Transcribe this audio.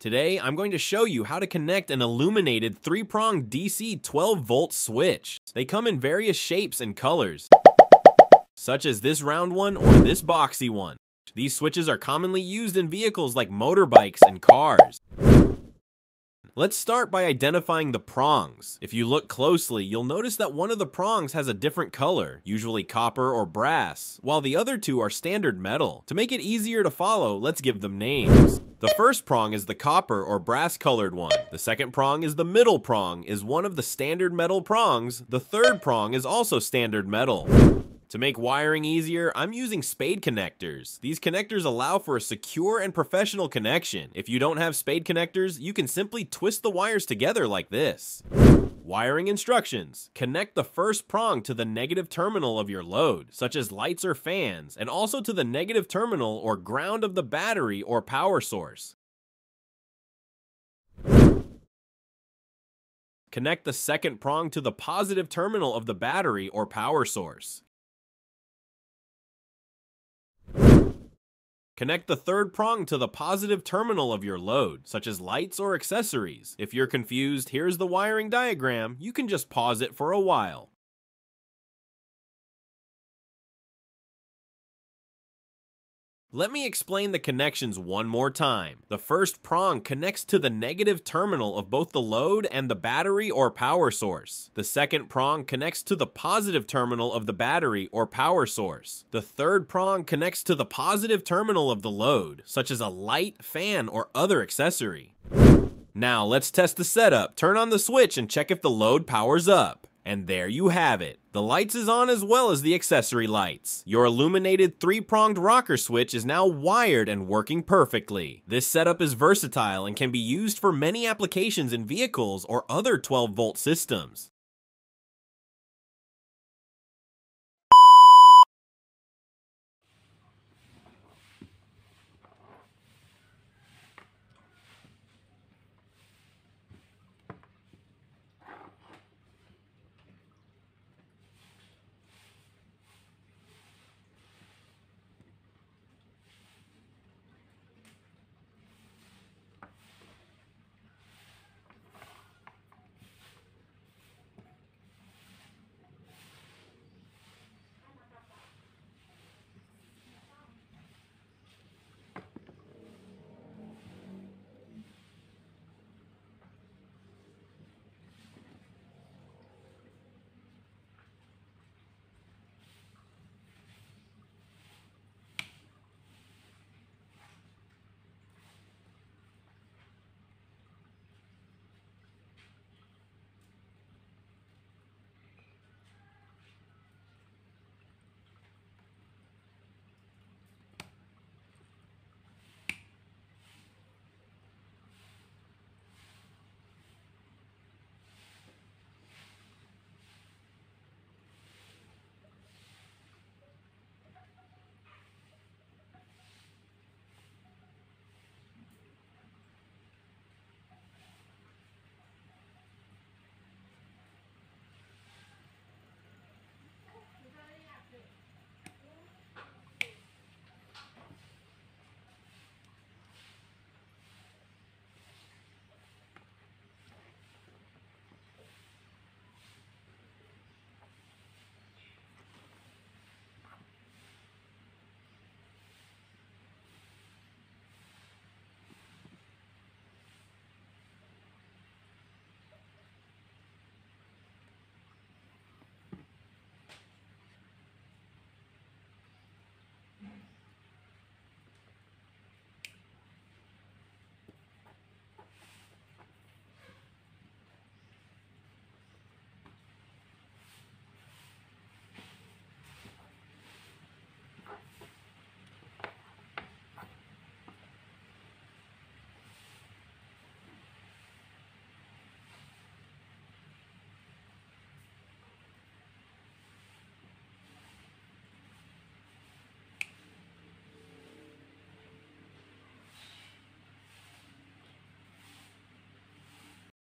Today, I'm going to show you how to connect an illuminated 3-prong DC 12-volt switch. They come in various shapes and colors, such as this round one or this boxy one. These switches are commonly used in vehicles like motorbikes and cars. Let's start by identifying the prongs. If you look closely, you'll notice that one of the prongs has a different color, usually copper or brass, while the other two are standard metal. To make it easier to follow, let's give them names. The first prong is the copper or brass colored one. The second prong is the middle prong, is one of the standard metal prongs. The third prong is also standard metal. To make wiring easier, I'm using spade connectors. These connectors allow for a secure and professional connection. If you don't have spade connectors, you can simply twist the wires together like this. Wiring instructions. Connect the first prong to the negative terminal of your load, such as lights or fans, and also to the negative terminal or ground of the battery or power source. Connect the second prong to the positive terminal of the battery or power source. Connect the third prong to the positive terminal of your load, such as lights or accessories. If you're confused, here's the wiring diagram. You can just pause it for a while. Let me explain the connections one more time. The first prong connects to the negative terminal of both the load and the battery or power source. The second prong connects to the positive terminal of the battery or power source. The third prong connects to the positive terminal of the load, such as a light, fan, or other accessory. Now let's test the setup. Turn on the switch and check if the load powers up. And there you have it. The lights is on as well as the accessory lights. Your illuminated three-pronged rocker switch is now wired and working perfectly. This setup is versatile and can be used for many applications in vehicles or other 12-volt systems.